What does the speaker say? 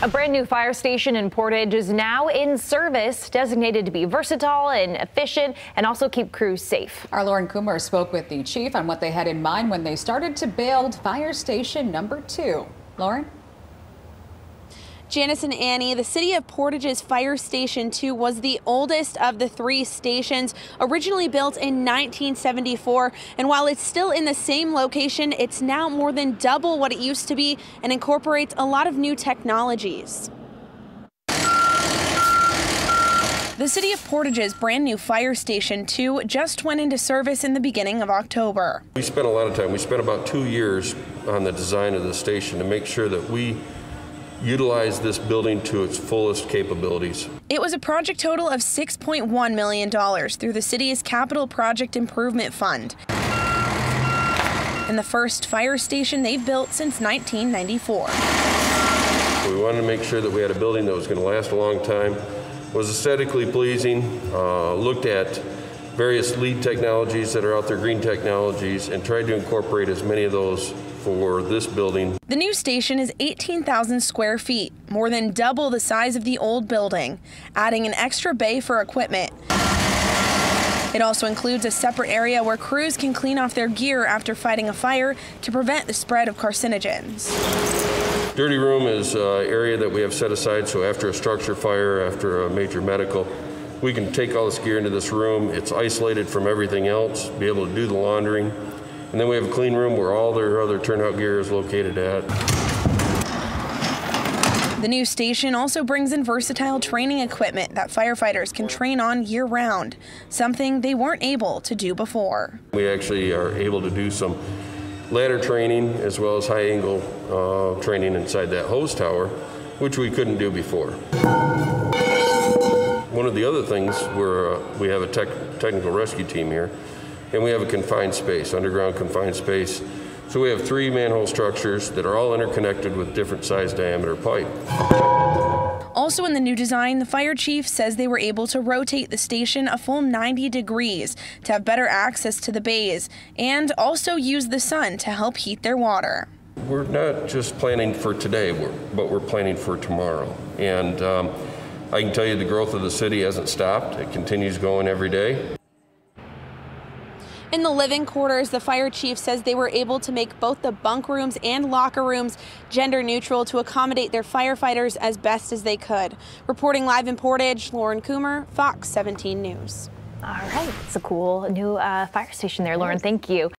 A brand new fire station in Portage is now in service, designated to be versatile and efficient and also keep crews safe. Our Lauren Coomer spoke with the chief on what they had in mind when they started to build fire station number two. Lauren? Janice and Annie, the city of Portage's Fire Station 2 was the oldest of the three stations, originally built in 1974. And while it's still in the same location, it's now more than double what it used to be and incorporates a lot of new technologies. The City of Portage's brand new Fire Station 2 just went into service in the beginning of October. We spent a lot of time. We spent about two years on the design of the station to make sure that we utilize this building to its fullest capabilities. It was a project total of $6.1 million through the city's Capital Project Improvement Fund. And the first fire station they've built since 1994. We wanted to make sure that we had a building that was going to last a long time, was aesthetically pleasing, uh, looked at various LEED technologies that are out there, green technologies, and tried to incorporate as many of those for this building. The new station is 18,000 square feet, more than double the size of the old building, adding an extra bay for equipment. It also includes a separate area where crews can clean off their gear after fighting a fire to prevent the spread of carcinogens. Dirty room is an area that we have set aside so after a structure fire, after a major medical, we can take all this gear into this room. It's isolated from everything else, be able to do the laundering, and then we have a clean room where all their other turnout gear is located at. The new station also brings in versatile training equipment that firefighters can train on year round, something they weren't able to do before. We actually are able to do some ladder training as well as high angle uh, training inside that hose tower, which we couldn't do before. One of the other things, where uh, we have a tech, technical rescue team here, and we have a confined space, underground confined space. So we have three manhole structures that are all interconnected with different size diameter pipe. Also in the new design, the fire chief says they were able to rotate the station a full 90 degrees to have better access to the bays and also use the sun to help heat their water. We're not just planning for today, but we're planning for tomorrow. And um, I can tell you the growth of the city hasn't stopped. It continues going every day. In the living quarters, the fire chief says they were able to make both the bunk rooms and locker rooms gender neutral to accommodate their firefighters as best as they could. Reporting live in Portage, Lauren Coomer, Fox 17 News. All right, it's a cool new uh, fire station there, Lauren. Thank you.